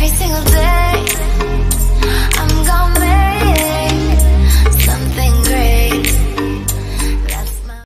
every single day.